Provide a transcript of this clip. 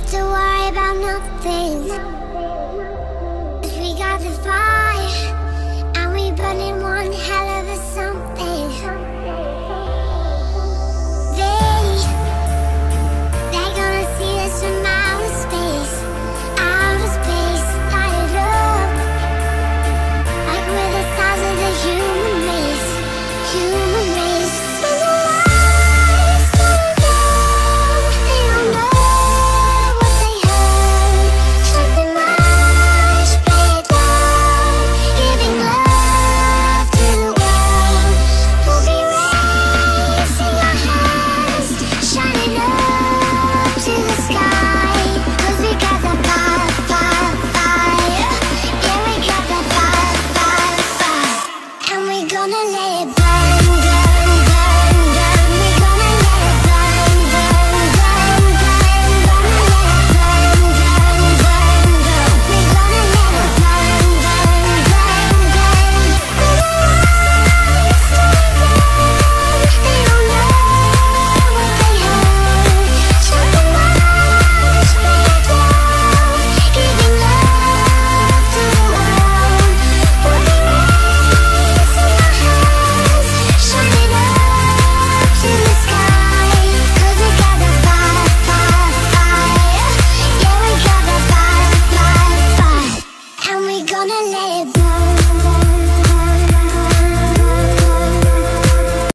have to worry about nothing. Cause we got the fire.